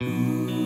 Não